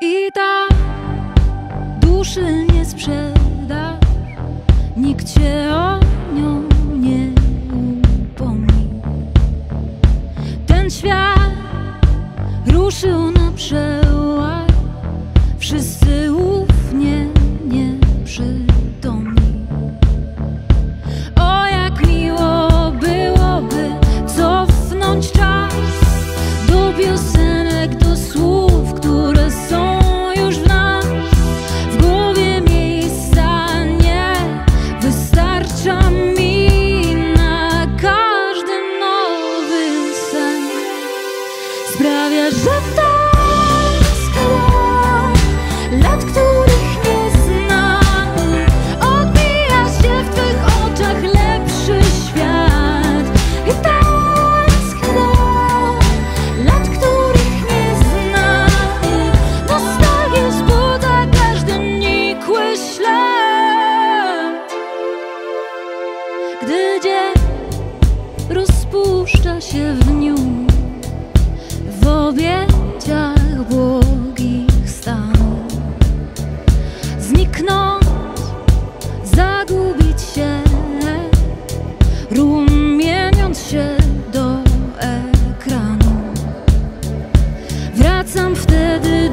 I tak duszy nie sprzedasz, nikt cię o nią nie upomni. Ten świat ruszył na przełaj, wszyscy ufnie rozpuszcza się w dniu. W objęciach błogich stanów zniknąć, zagubić się, rumieniąc się do ekranu. Wracam wtedy